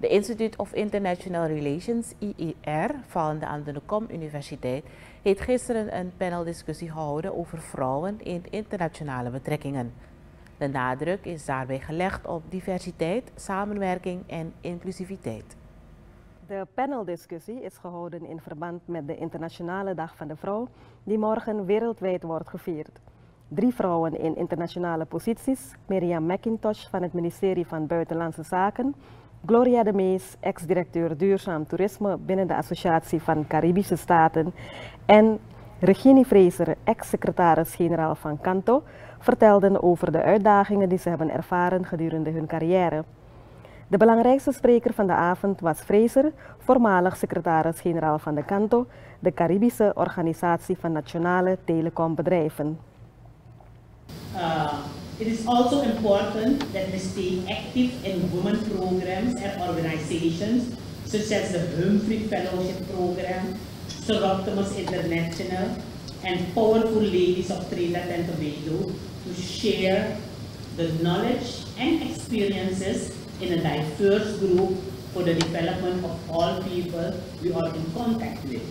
De Institute of International Relations, IER, van de Antonicom Universiteit, heeft gisteren een paneldiscussie gehouden over vrouwen in internationale betrekkingen. De nadruk is daarbij gelegd op diversiteit, samenwerking en inclusiviteit. De paneldiscussie is gehouden in verband met de Internationale Dag van de Vrouw, die morgen wereldwijd wordt gevierd. Drie vrouwen in internationale posities, Miriam McIntosh van het ministerie van Buitenlandse Zaken, Gloria de Mees, ex-directeur duurzaam toerisme binnen de Associatie van Caribische Staten en Regine Fraser, ex-secretaris-generaal van Kanto, vertelden over de uitdagingen die ze hebben ervaren gedurende hun carrière. De belangrijkste spreker van de avond was Fraser, voormalig secretaris-generaal van de Kanto, de Caribische Organisatie van Nationale Telecombedrijven. Uh, it is also important that we stay active in women programs and organizations such as the Humphrey Fellowship Program, Soroctomus International, and Powerful Ladies of Trinidad and Tobago to share the knowledge and experiences in a diverse group for the development of all people we are in contact with.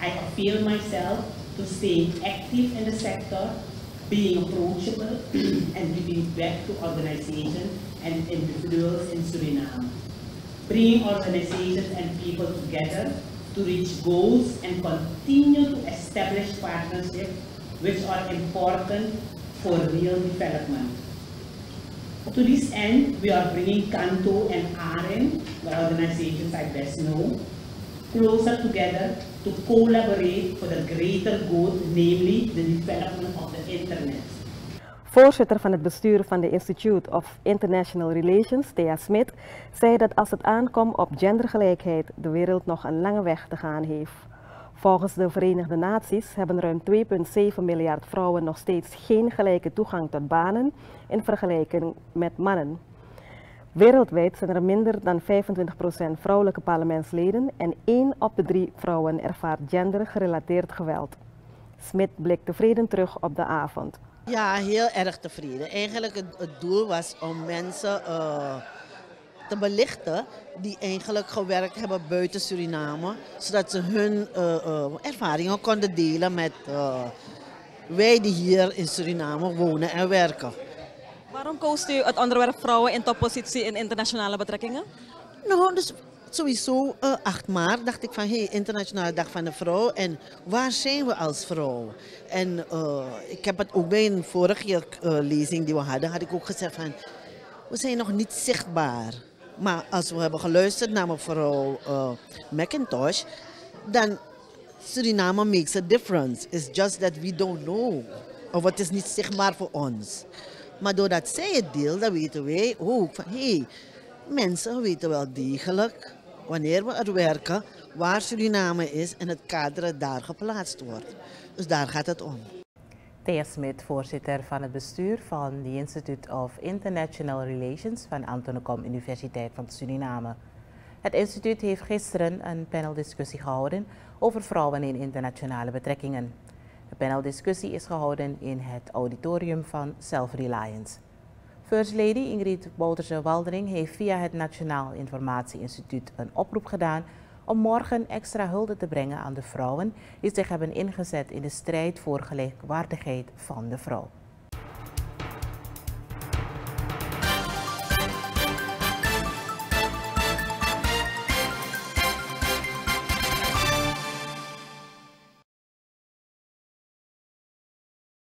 I appeal myself to stay active in the sector, being approachable and giving back to organizations and individuals in Suriname. Bringing organizations and people together to reach goals and continue to establish partnerships which are important for real development. To this end, we are bringing Kanto and AREN, the organizations I best know, closer together to collaborate for the greater good, namely the development of the internet. Voorzitter van het bestuur van de Institute of International Relations, Thea Smit, zei dat als het aankomt op gendergelijkheid de wereld nog een lange weg te gaan heeft. Volgens de Verenigde Naties hebben ruim 2,7 miljard vrouwen nog steeds geen gelijke toegang tot banen in vergelijking met mannen. Wereldwijd zijn er minder dan 25% vrouwelijke parlementsleden en 1 op de 3 vrouwen ervaart gendergerelateerd geweld. Smit blikt tevreden terug op de avond. Ja, heel erg tevreden. Eigenlijk het, het doel was om mensen uh, te belichten die eigenlijk gewerkt hebben buiten Suriname, zodat ze hun uh, uh, ervaringen konden delen met wij die hier in Suriname wonen en werken. Waarom koos u het onderwerp vrouwen in toppositie in internationale betrekkingen? Nou, dus sowieso uh, 8 maart dacht ik van hey, Internationale Dag van de Vrouw en waar zijn we als vrouw? En uh, ik heb het ook bij een vorige uh, lezing die we hadden, had ik ook gezegd van we zijn nog niet zichtbaar. Maar als we hebben geluisterd naar mevrouw McIntosh, dan Suriname makes a difference. It's just that we don't know. Of het is niet zichtbaar voor ons. Maar doordat zij het deelt, dan weten wij ook van hé, hey, mensen weten wel degelijk wanneer we er werken, waar Suriname is en het kader daar geplaatst wordt. Dus daar gaat het om. Thea Smit, voorzitter van het bestuur van the Institute of International Relations van Antonicom Universiteit van Suriname. Het instituut heeft gisteren een paneldiscussie gehouden over vrouwen in internationale betrekkingen. De paneldiscussie is gehouden in het auditorium van Self-Reliance. First Lady Ingrid Bouterse-Waldering heeft via het Nationaal Informatie Instituut een oproep gedaan om morgen extra hulde te brengen aan de vrouwen die zich hebben ingezet in de strijd voor gelijkwaardigheid van de vrouw.